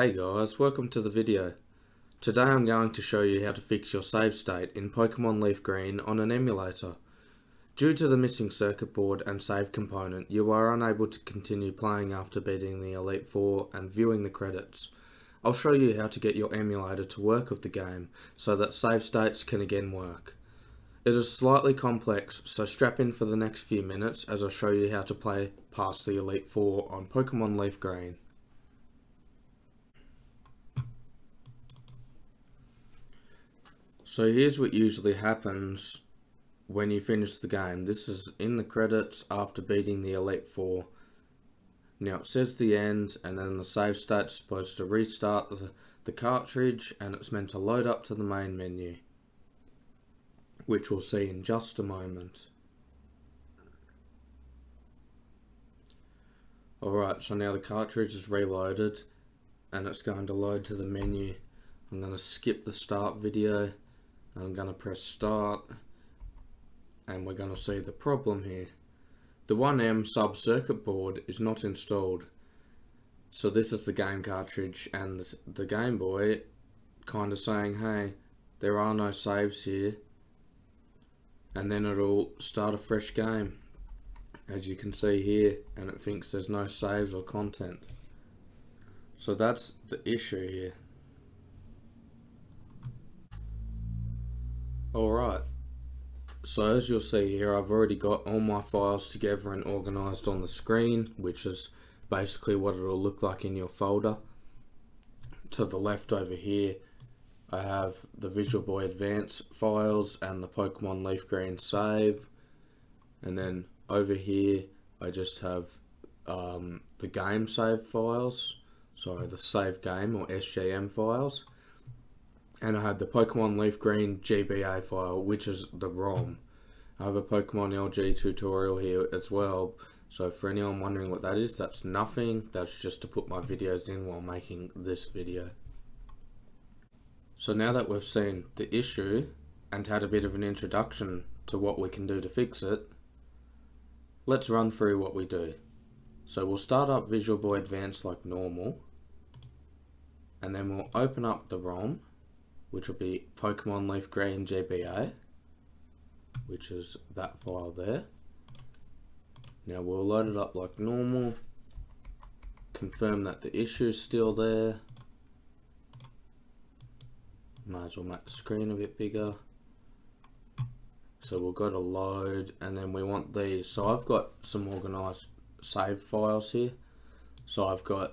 Hey guys, welcome to the video. Today I'm going to show you how to fix your save state in Pokemon Leaf Green on an emulator. Due to the missing circuit board and save component, you are unable to continue playing after beating the Elite Four and viewing the credits. I'll show you how to get your emulator to work with the game so that save states can again work. It is slightly complex, so strap in for the next few minutes as I show you how to play past the Elite Four on Pokemon Leaf Green. So here's what usually happens when you finish the game. This is in the credits after beating the Elite Four. Now it says the end and then the save state's supposed to restart the, the cartridge and it's meant to load up to the main menu. Which we'll see in just a moment. Alright, so now the cartridge is reloaded and it's going to load to the menu. I'm going to skip the start video I'm going to press start and we're going to see the problem here. The 1M sub circuit board is not installed. So this is the game cartridge and the Game Boy kind of saying, hey, there are no saves here. And then it'll start a fresh game, as you can see here, and it thinks there's no saves or content. So that's the issue here. Alright, so as you'll see here I've already got all my files together and organised on the screen which is basically what it'll look like in your folder. To the left over here I have the Visual Boy Advance files and the Pokemon Leaf Green save. And then over here I just have um, the game save files, sorry the save game or SGM files and I had the Pokemon Leaf Green GBA file, which is the ROM. I have a Pokemon LG tutorial here as well, so for anyone wondering what that is, that's nothing, that's just to put my videos in while making this video. So now that we've seen the issue and had a bit of an introduction to what we can do to fix it, let's run through what we do. So we'll start up Visual Boy Advance like normal, and then we'll open up the ROM, which will be Pokemon Leaf Green GBA, which is that file there. Now we'll load it up like normal, confirm that the issue is still there. Might as well make the screen a bit bigger. So we'll go to load and then we want these. So I've got some organized save files here. So I've got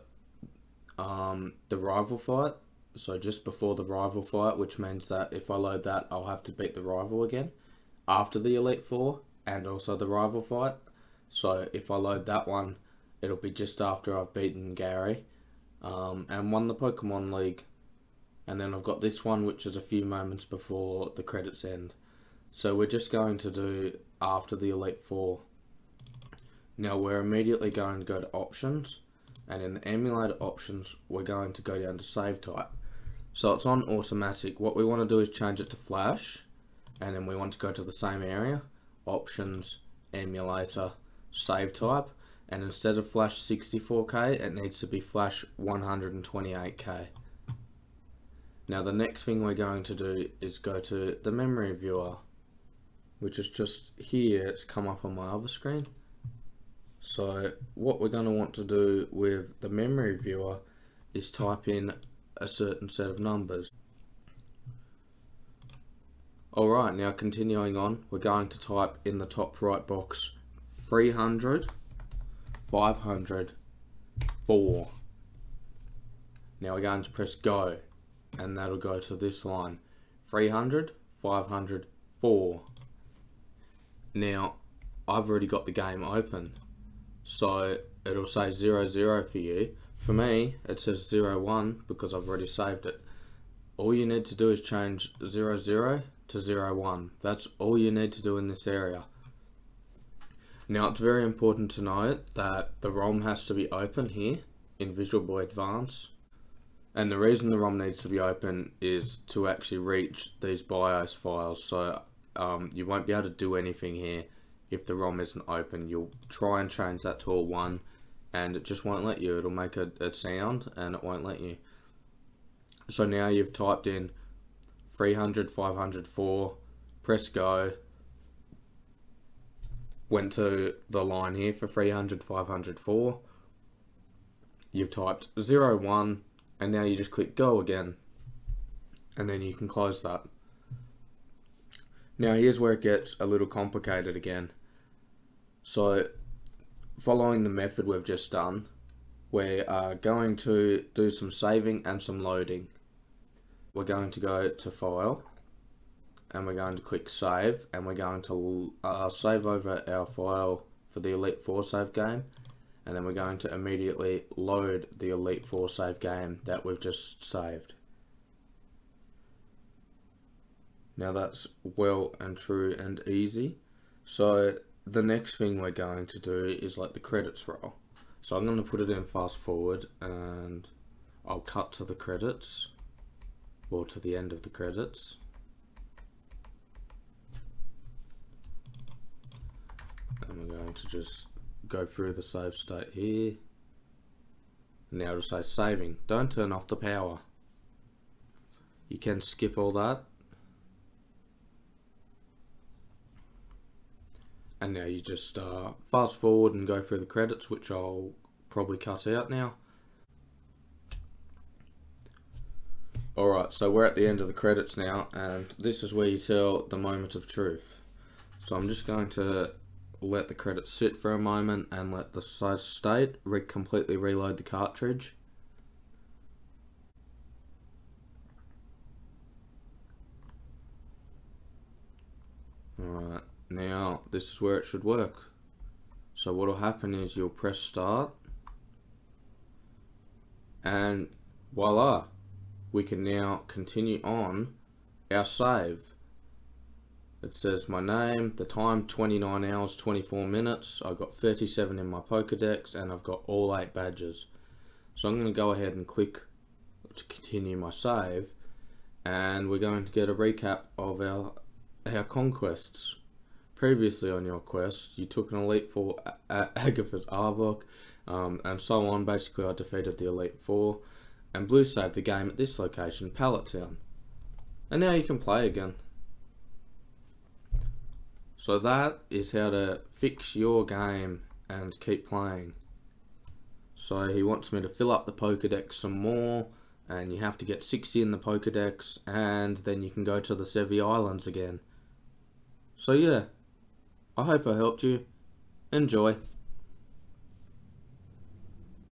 um, the rival fight, so just before the rival fight, which means that if I load that, I'll have to beat the rival again after the Elite Four and also the rival fight. So if I load that one, it'll be just after I've beaten Gary um, and won the Pokemon League. And then I've got this one, which is a few moments before the credits end. So we're just going to do after the Elite Four. Now we're immediately going to go to options and in the emulator options we're going to go down to save type so it's on automatic. What we want to do is change it to flash and then we want to go to the same area, options, emulator, save type and instead of flash 64k it needs to be flash 128k. Now the next thing we're going to do is go to the memory viewer which is just here, it's come up on my other screen. So what we're going to want to do with the memory viewer is type in a certain set of numbers. Alright, now continuing on, we're going to type in the top right box 300, 500, 4. Now we're going to press go, and that'll go to this line 300, 500, 4. Now, I've already got the game open, so it'll say 00, 0 for you, for me, it says 01 because I've already saved it. All you need to do is change 00 to 01. That's all you need to do in this area. Now it's very important to note that the ROM has to be open here in Visual Boy Advance. And the reason the ROM needs to be open is to actually reach these BIOS files. So um, you won't be able to do anything here if the ROM isn't open. You'll try and change that to a 1 and it just won't let you. It'll make a, a sound and it won't let you. So now you've typed in 300, 504, press go, went to the line here for 300, 504, you've typed 0, 1, and now you just click go again, and then you can close that. Now here's where it gets a little complicated again. So following the method we've just done, we are going to do some saving and some loading. We're going to go to file and we're going to click save and we're going to uh, save over our file for the Elite 4 save game and then we're going to immediately load the Elite 4 save game that we've just saved. Now that's well and true and easy. So the next thing we're going to do is like the credits roll. So I'm going to put it in fast forward and I'll cut to the credits or to the end of the credits. And we're going to just go through the save state here. Now to say saving, don't turn off the power. You can skip all that and now you just uh, fast forward and go through the credits which I'll probably cut out now. Alright so we're at the end of the credits now and this is where you tell the moment of truth. So I'm just going to let the credits sit for a moment and let the save state re completely reload the cartridge Alright, now this is where it should work. So what will happen is you'll press start and voila, we can now continue on our save. It says my name, the time 29 hours 24 minutes, I've got 37 in my Pokedex and I've got all 8 badges. So I'm going to go ahead and click to continue my save and we're going to get a recap of our our conquests. Previously on your quest, you took an Elite Four at Agatha's Arbok, um, and so on. Basically, I defeated the Elite Four, and Blue saved the game at this location, Pallet Town. And now you can play again. So that is how to fix your game and keep playing. So he wants me to fill up the Pokedex some more, and you have to get 60 in the Pokedex, and then you can go to the Sevii Islands again. So yeah, I hope I helped you. Enjoy.